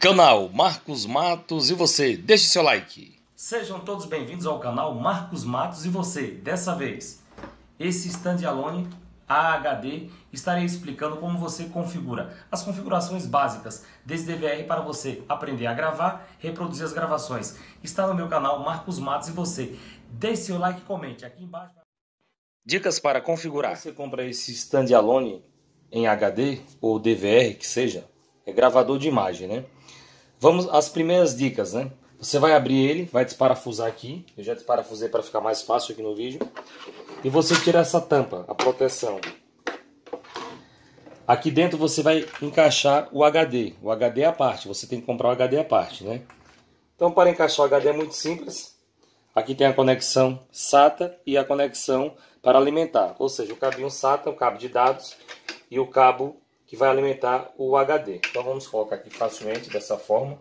Canal Marcos Matos e você, deixe seu like. Sejam todos bem-vindos ao canal Marcos Matos e você. Dessa vez, esse standalone AHD estarei explicando como você configura as configurações básicas desse DVR para você aprender a gravar, reproduzir as gravações. Está no meu canal Marcos Matos e você. Deixe seu like e comente aqui embaixo. Dicas para configurar. Você compra esse standalone em HD ou DVR que seja, é gravador de imagem, né? Vamos às primeiras dicas, né? Você vai abrir ele, vai desparafusar aqui. Eu já desparafusei para ficar mais fácil aqui no vídeo. E você tira essa tampa, a proteção. Aqui dentro você vai encaixar o HD. O HD é a parte, você tem que comprar o HD à parte, né? Então para encaixar o HD é muito simples. Aqui tem a conexão SATA e a conexão para alimentar. Ou seja, o cabinho SATA, o cabo de dados e o cabo que vai alimentar o HD. Então vamos colocar aqui facilmente dessa forma.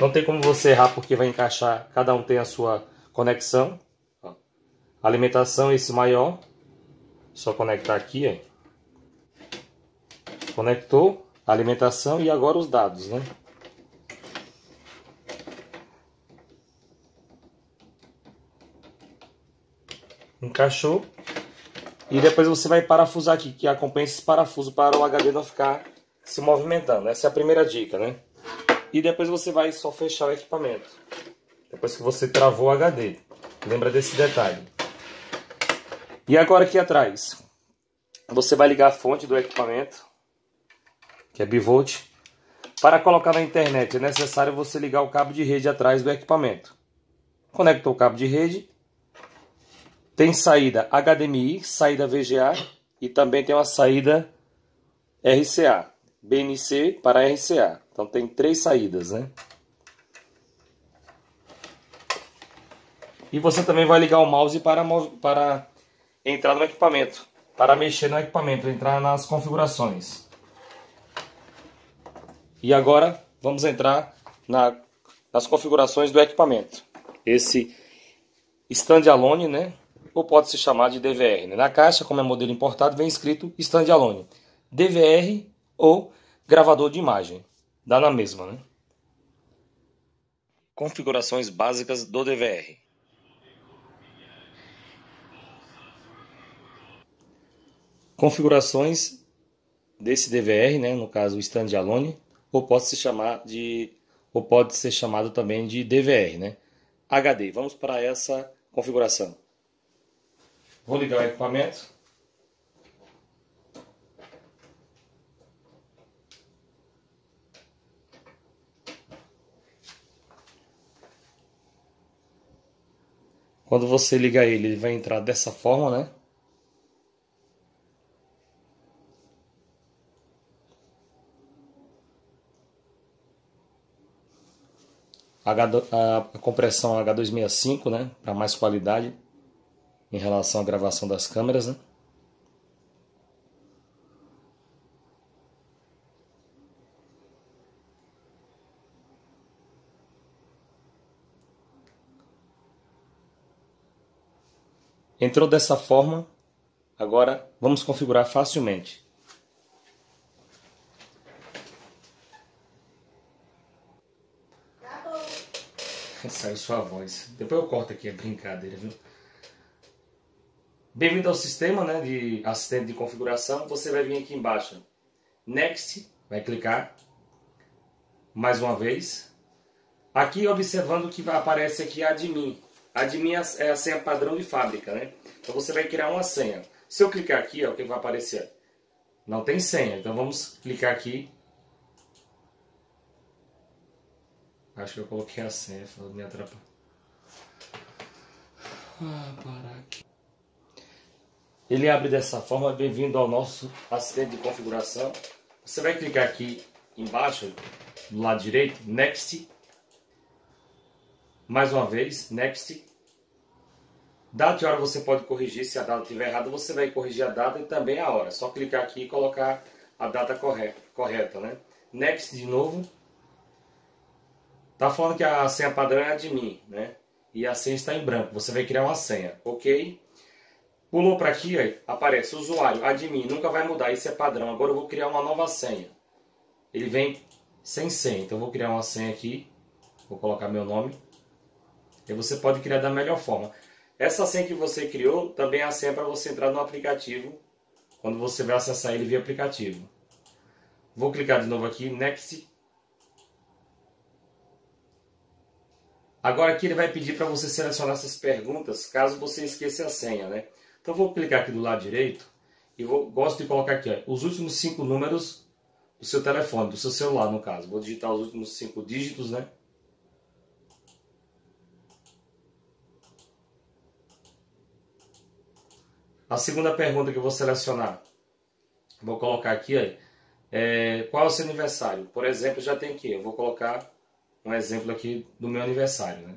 Não tem como você errar porque vai encaixar, cada um tem a sua conexão. Alimentação esse maior, só conectar aqui. Conectou, alimentação e agora os dados, né? Encaixou. E depois você vai parafusar aqui, que acompanha esse parafuso para o HD não ficar se movimentando. Essa é a primeira dica, né? E depois você vai só fechar o equipamento. Depois que você travou o HD. Lembra desse detalhe. E agora aqui atrás. Você vai ligar a fonte do equipamento, que é bivolt. Para colocar na internet é necessário você ligar o cabo de rede atrás do equipamento. Conectou o cabo de rede, tem saída HDMI, saída VGA e também tem uma saída RCA. BNC para RCA. Então tem três saídas, né? E você também vai ligar o mouse para, para entrar no equipamento, para mexer no equipamento, entrar nas configurações. E agora vamos entrar na, nas configurações do equipamento. Esse standalone, né? Ou pode se chamar de DVR. Né? Na caixa, como é modelo importado, vem escrito standalone. DVR ou gravador de imagem. Dá na mesma, né? Configurações básicas do DVR. Configurações desse DVR, né, no caso o standalone, ou pode se chamar de ou pode ser chamado também de DVR, né? HD. Vamos para essa configuração. Vou ligar o equipamento. Quando você ligar ele, ele vai entrar dessa forma, né? a compressão H265, né, para mais qualidade em relação à gravação das câmeras, né? Entrou dessa forma, agora vamos configurar facilmente. Saiu sua voz. Depois eu corto aqui, é brincadeira, viu? Bem-vindo ao sistema né, de assistente de configuração. Você vai vir aqui embaixo, Next, vai clicar mais uma vez. Aqui observando que aparece aqui admin. Admin é a senha padrão de fábrica, né? Então você vai criar uma senha. Se eu clicar aqui, ó, o que vai aparecer? Não tem senha, então vamos clicar aqui. Acho que eu coloquei a senha, me atrapalhou. Ah, aqui. Ele abre dessa forma, bem-vindo ao nosso assistente de configuração. Você vai clicar aqui embaixo, do lado direito, Next. Mais uma vez, Next. Data e hora você pode corrigir, se a data estiver errada, você vai corrigir a data e também a hora. Só clicar aqui e colocar a data correta, correta né? Next de novo. Tá falando que a senha padrão é a de mim, né? E a senha está em branco. Você vai criar uma senha, ok? Pulou para aqui, aí, aparece usuário, admin, nunca vai mudar, isso é padrão. Agora eu vou criar uma nova senha. Ele vem sem senha. Então vou criar uma senha aqui, vou colocar meu nome. E você pode criar da melhor forma. Essa senha que você criou também é a senha para você entrar no aplicativo, quando você vai acessar ele via aplicativo. Vou clicar de novo aqui, Next. Agora aqui ele vai pedir para você selecionar essas perguntas, caso você esqueça a senha, né? Então vou clicar aqui do lado direito e vou, gosto de colocar aqui ó, os últimos cinco números do seu telefone, do seu celular no caso. Vou digitar os últimos cinco dígitos, né? A segunda pergunta que eu vou selecionar, vou colocar aqui, ó, é, qual é o seu aniversário? Por exemplo, já tem aqui, eu vou colocar um exemplo aqui do meu aniversário, né?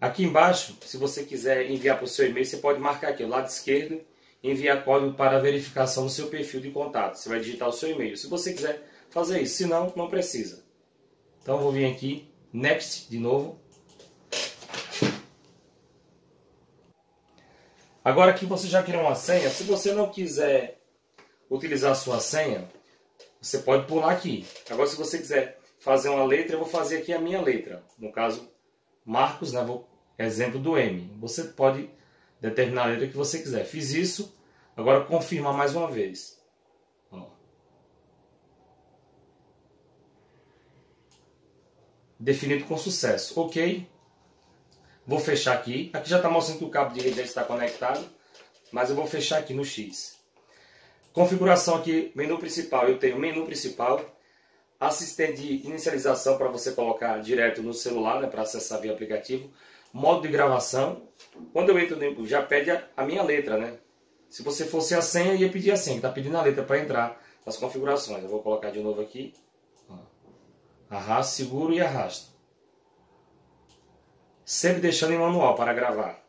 Aqui embaixo, se você quiser enviar para o seu e-mail, você pode marcar aqui, o lado esquerdo, enviar código para verificação do seu perfil de contato. Você vai digitar o seu e-mail. Se você quiser fazer isso, se não, não precisa. Então eu vou vir aqui, Next de novo. Agora que você já criou uma senha, se você não quiser utilizar a sua senha, você pode pular aqui. Agora se você quiser fazer uma letra, eu vou fazer aqui a minha letra. No caso, Marcos, né? Vou, exemplo do M. Você pode determinar a letra que você quiser. Fiz isso, agora confirmar mais uma vez. Definido com sucesso. Ok. Vou fechar aqui. Aqui já está mostrando que o cabo de rede já está conectado. Mas eu vou fechar aqui no X. Configuração aqui, menu principal. Eu tenho menu principal, assistente de inicialização para você colocar direto no celular, né, para acessar via aplicativo, modo de gravação. Quando eu entro no já pede a, a, minha letra, né? Se você fosse a senha, ia pedir a senha, está pedindo a letra para entrar nas configurações. Eu vou colocar de novo aqui. Arrasto, seguro e arrasto. Sempre deixando em manual para gravar.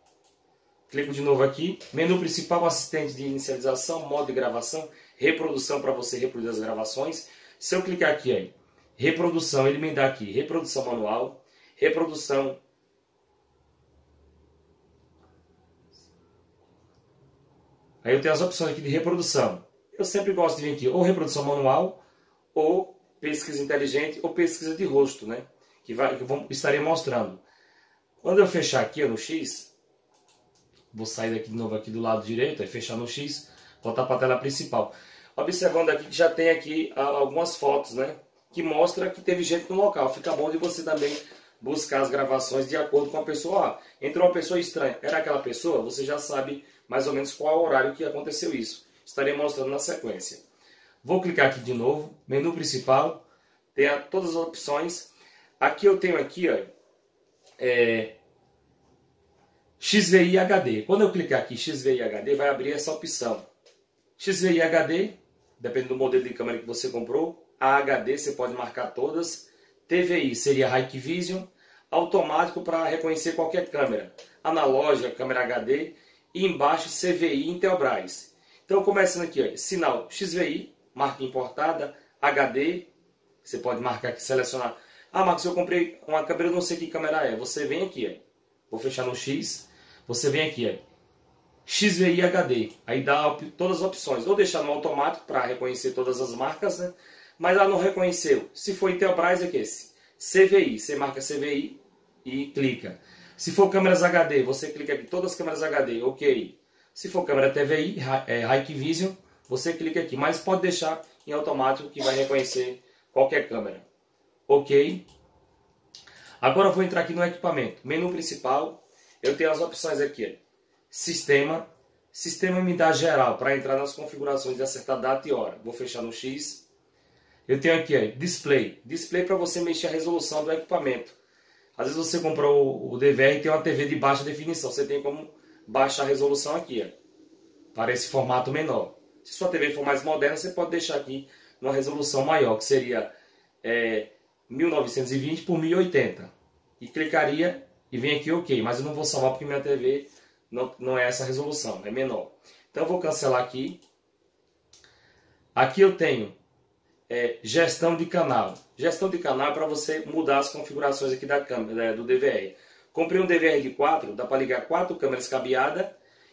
Clico de novo aqui, menu principal, assistente de inicialização, modo de gravação, reprodução para você reproduzir as gravações se eu clicar aqui, aí, reprodução, ele me dá aqui reprodução manual, reprodução Aí eu tenho as opções aqui de reprodução. Eu sempre gosto de vir aqui ou reprodução manual ou pesquisa inteligente ou pesquisa de rosto, né? Que, vai, que eu estarei mostrando. Quando eu fechar aqui no X, vou sair daqui de novo aqui do lado direito, aí fechar no X, voltar para a tela principal observando aqui que já tem aqui ah, algumas fotos, né? Que mostra que teve gente no local. Fica bom de você também buscar as gravações de acordo com a pessoa. Ah, entrou uma pessoa estranha, era aquela pessoa? Você já sabe mais ou menos qual é o horário que aconteceu isso. Estarei mostrando na sequência. Vou clicar aqui de novo, menu principal, tem todas as opções. Aqui eu tenho aqui, ó, é, XVI HD. Quando eu clicar aqui XVI HD, vai abrir essa opção. XVI HD, depende do modelo de câmera que você comprou. A HD você pode marcar todas. TVI seria Hikvision. Automático para reconhecer qualquer câmera. Analógica, câmera HD. E embaixo CVI Intelbras. Então começando aqui, ó, sinal XVI, marca importada, HD. Você pode marcar aqui, selecionar. Ah, Marcos, eu comprei uma câmera, eu não sei que câmera é. Você vem aqui, ó. Vou fechar no X. Você vem aqui, ó XVI HD. Aí dá todas as opções. Ou deixar no automático para reconhecer todas as marcas, né? Mas ela não reconheceu. Se for Intelbras, é que esse. CVI. Você marca CVI e clica. Se for câmeras HD, você clica aqui, todas as câmeras HD, ok. Se for câmera TVI, é, Hikvision, você clica aqui. Mas pode deixar em automático que vai reconhecer qualquer câmera. Ok. Agora eu vou entrar aqui no equipamento. Menu principal. Eu tenho as opções aqui. Sistema. Sistema me dá geral para entrar nas configurações e acertar data e hora. Vou fechar no X. Eu tenho aqui ó, Display. Display para você mexer a resolução do equipamento. Às vezes você comprou o DVR e tem uma TV de baixa definição. Você tem como baixar a resolução aqui, ó, para esse formato menor. Se sua TV for mais moderna, você pode deixar aqui uma resolução maior, que seria é, 1920 por 1080. E clicaria e vem aqui OK, mas eu não vou salvar porque minha TV não, não é essa resolução, é menor. Então eu vou cancelar aqui. Aqui eu tenho é, gestão de canal. Gestão de canal é para você mudar as configurações aqui da câmera, né, do DVR. Comprei um DVR de 4, dá para ligar quatro câmeras cabeadas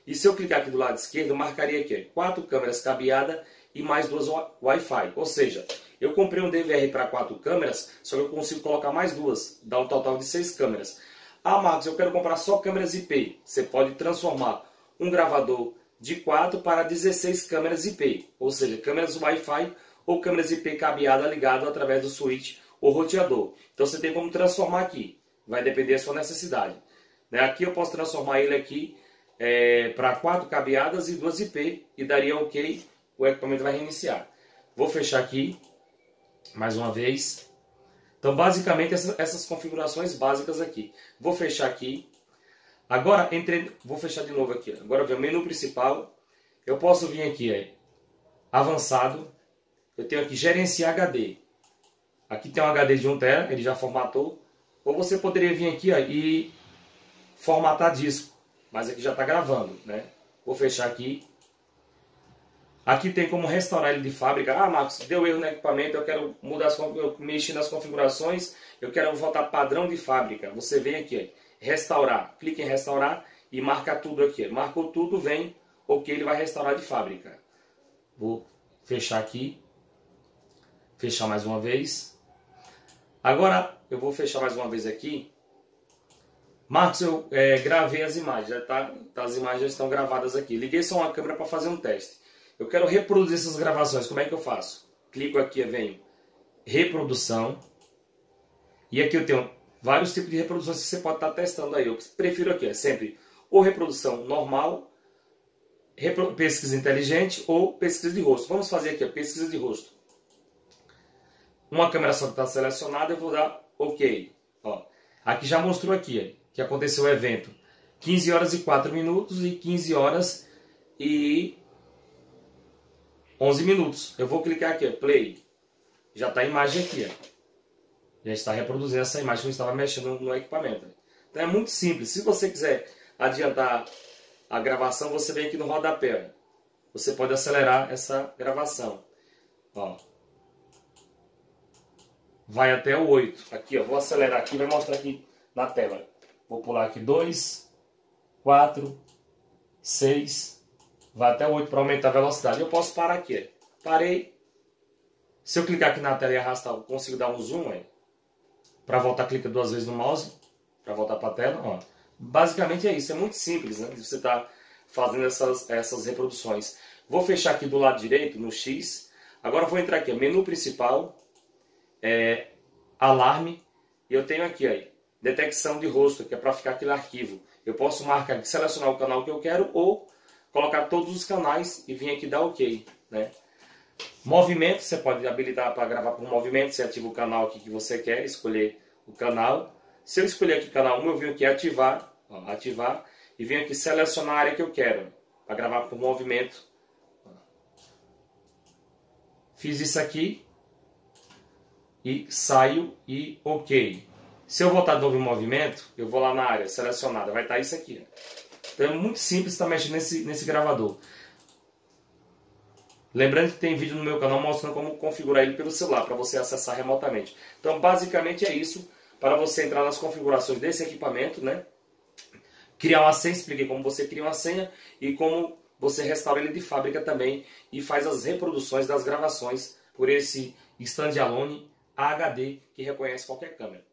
E se eu clicar aqui do lado esquerdo, marcaria aqui quatro câmeras cabeadas e mais duas Wi-Fi. Ou seja, eu comprei um DVR para quatro câmeras, só que eu consigo colocar mais duas, dá um total de seis câmeras. Ah, Marcos, eu quero comprar só câmeras IP. Você pode transformar um gravador de 4 para 16 câmeras IP, ou seja, câmeras Wi-Fi ou câmeras IP cabeada ligado através do switch ou roteador. Então você tem como transformar aqui, vai depender da sua necessidade. Né? Aqui eu posso transformar ele aqui é, para 4 cabeadas e 2 IP e daria ok, o equipamento vai reiniciar. Vou fechar aqui, mais uma vez. Então basicamente essas, essas configurações básicas aqui. Vou fechar aqui, Agora, entre, vou fechar de novo aqui. Agora vem o menu principal. Eu posso vir aqui, aí, avançado. Eu tenho aqui gerenciar HD. Aqui tem um HD de 1 TB, ele já formatou. Ou você poderia vir aqui ó, e formatar disco. Mas aqui já está gravando, né? Vou fechar aqui. Aqui tem como restaurar ele de fábrica. Ah, Marcos, deu erro no equipamento, eu quero mudar as, eu nas configurações, eu quero voltar padrão de fábrica. Você vem aqui, ó restaurar. Clique em restaurar e marca tudo aqui. Marcou tudo, vem, ok, ele vai restaurar de fábrica. Vou fechar aqui. Fechar mais uma vez. Agora eu vou fechar mais uma vez aqui. Marcos, eu é, gravei as imagens, já tá, tá, as imagens já estão gravadas aqui. Liguei só uma câmera para fazer um teste. Eu quero reproduzir essas gravações, como é que eu faço? Clico aqui, venho reprodução. E aqui eu tenho vários tipos de reproduções que você pode estar testando aí. Eu prefiro aqui, é sempre ou reprodução normal, pesquisa inteligente ou pesquisa de rosto. Vamos fazer aqui a pesquisa de rosto. Uma câmera só está selecionada, eu vou dar OK. Ó, aqui já mostrou aqui que aconteceu o evento 15 horas e 4 minutos e 15 horas e 11 minutos. Eu vou clicar aqui, play. Já está a imagem aqui. Ó já está reproduzindo essa imagem que eu estava mexendo no equipamento. Então é muito simples. Se você quiser adiantar a gravação, você vem aqui no rodapé. Você pode acelerar essa gravação. Ó. Vai até o 8. Aqui, ó, vou acelerar aqui, vai mostrar aqui na tela. Vou pular aqui 2, 4, 6, vai até o 8 para aumentar a velocidade. Eu posso parar aqui. Parei. Se eu clicar aqui na tela e arrastar, eu consigo dar um zoom. Para voltar, clica duas vezes no mouse, para voltar para a tela. Ó. Basicamente é isso, é muito simples né, você estar tá fazendo essas, essas reproduções. Vou fechar aqui do lado direito, no X. Agora vou entrar aqui, menu principal, é, alarme, e eu tenho aqui aí, detecção de rosto, que é para ficar aquele arquivo. Eu posso marcar, selecionar o canal que eu quero ou colocar todos os canais e vir aqui dar OK. Né? Movimento, você pode habilitar para gravar por movimento, você ativa o canal aqui que você quer, escolher o canal. Se eu escolher aqui canal 1, eu venho aqui ativar, ó, ativar, e venho aqui selecionar a área que eu quero, para gravar por movimento. Fiz isso aqui, e saio e ok. Se eu voltar de novo em movimento, eu vou lá na área selecionada, vai estar isso aqui. Então é muito simples estar mexendo nesse, nesse gravador. Lembrando que tem vídeo no meu canal mostrando como configurar ele pelo celular, para você acessar remotamente. Então, basicamente é isso, para você entrar nas configurações desse equipamento, né? Criar uma senha, expliquei como você cria uma senha e como você restaura ele de fábrica também e faz as reproduções das gravações por esse standalone HD que reconhece qualquer câmera.